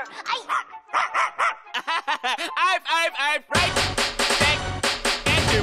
I've, I've, I've, right. Thank, thank you,